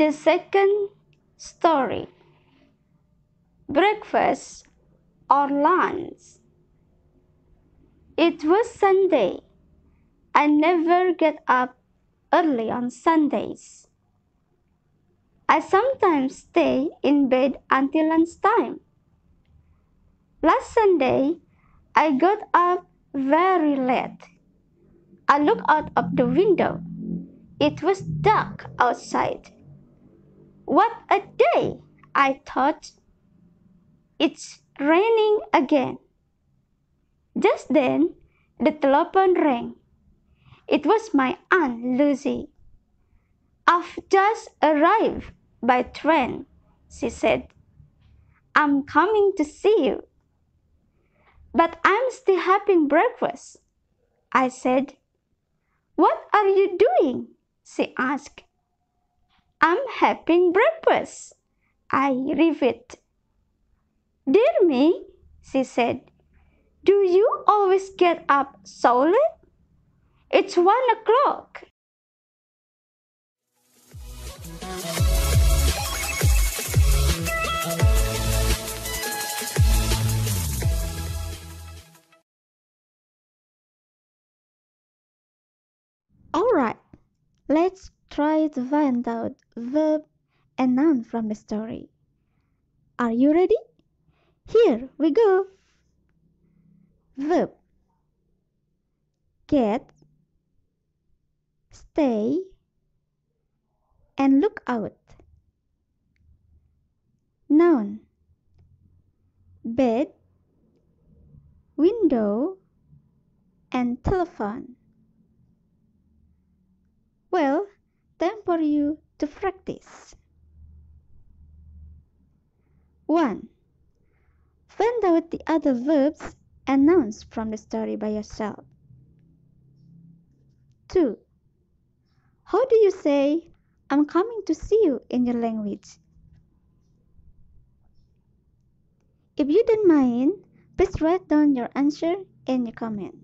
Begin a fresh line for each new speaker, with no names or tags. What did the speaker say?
The second story Breakfast or lunch. It was Sunday. I never get up early on Sundays. I sometimes stay in bed until lunchtime. Last Sunday, I got up very late. I looked out of the window. It was dark outside. What a day, I thought. It's raining again. Just then, the telephone rang. It was my Aunt Lucy. I've just arrived by train, she said. I'm coming to see you. But I'm still having breakfast, I said. What are you doing? she asked. I'm having breakfast, I repeated. Dear me, she said, do you always get up so late? It's one o'clock. Alright, let's try to find out verb and noun from the story. Are you ready? Here we go. Verb Get Stay and look out. Noun Bed Window and telephone. For you to practice. 1. Find out the other verbs and nouns from the story by yourself. 2. How do you say, I'm coming to see you in your language? If you don't mind, please write down your answer in your comment.